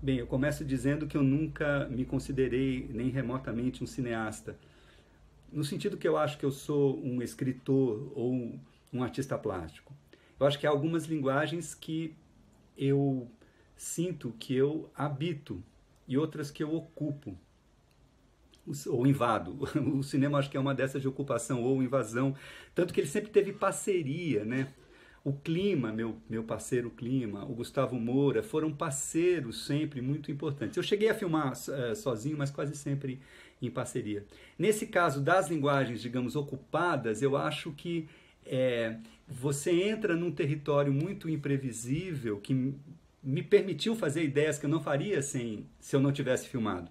Bem, eu começo dizendo que eu nunca me considerei nem remotamente um cineasta. No sentido que eu acho que eu sou um escritor ou um artista plástico. Eu acho que há algumas linguagens que eu sinto que eu habito e outras que eu ocupo ou invado. O cinema acho que é uma dessas de ocupação ou invasão, tanto que ele sempre teve parceria, né? O Clima, meu, meu parceiro Clima, o Gustavo Moura, foram parceiros sempre muito importantes. Eu cheguei a filmar uh, sozinho, mas quase sempre em parceria. Nesse caso das linguagens, digamos, ocupadas, eu acho que é, você entra num território muito imprevisível que me permitiu fazer ideias que eu não faria sem, se eu não tivesse filmado.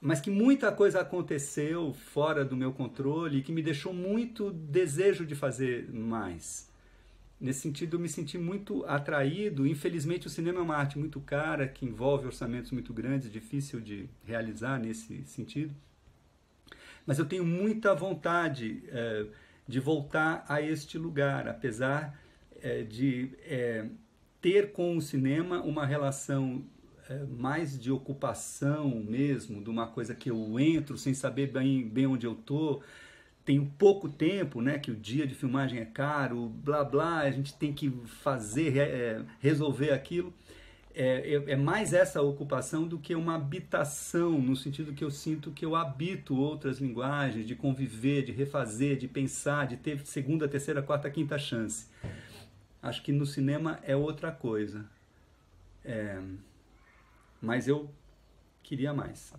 Mas que muita coisa aconteceu fora do meu controle e que me deixou muito desejo de fazer mais. Nesse sentido, eu me senti muito atraído. Infelizmente, o cinema é uma arte muito cara, que envolve orçamentos muito grandes, difícil de realizar nesse sentido. Mas eu tenho muita vontade é, de voltar a este lugar, apesar é, de é, ter com o cinema uma relação mais de ocupação mesmo, de uma coisa que eu entro sem saber bem, bem onde eu estou tenho pouco tempo, né, que o dia de filmagem é caro, blá blá, a gente tem que fazer, é, resolver aquilo. É, é, é, mais essa ocupação do que uma habitação, no sentido que eu sinto que eu habito outras linguagens, de conviver, de refazer, de pensar, de ter segunda, terceira, quarta, quinta chance. Acho que no cinema é outra coisa. É, mas eu queria mais.